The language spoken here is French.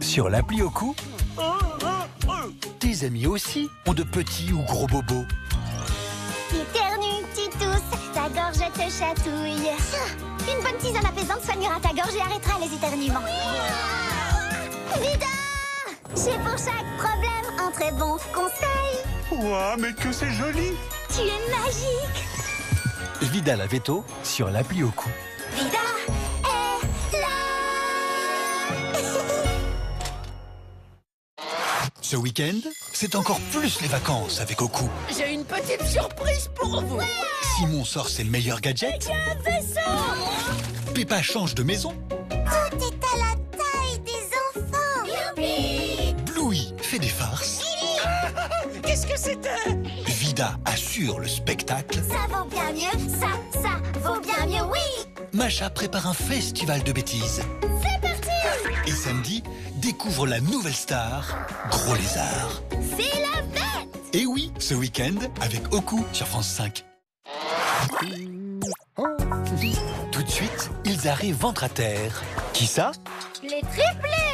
sur l'appli au cou. Tes amis aussi ont de petits ou gros bobos. Éternue, tu tousses, ta gorge te chatouille. Une bonne tisane apaisante soignera ta gorge et arrêtera les éternuements. Vida J'ai pour chaque problème un très bon conseil. Ouah, mais que c'est joli Tu es magique Vidal à veto sur l'appli au cou. Ce week-end, c'est encore plus les vacances avec Oku. J'ai une petite surprise pour vous. Simon sort ses meilleurs gadgets. Un vaisseau Peppa change de maison. Tout est à la taille des enfants Youpi Bluey fait des farces. Qu'est-ce que c'était? Vida assure le spectacle. Ça vaut bien mieux, ça, ça vaut bien mieux, oui Macha prépare un festival de bêtises. C'est Et samedi, découvre la nouvelle star, Gros Lézard. C'est la fête Et oui, ce week-end, avec Oku sur France 5. Tout de suite, ils arrivent ventre à terre. Qui ça? Les triplés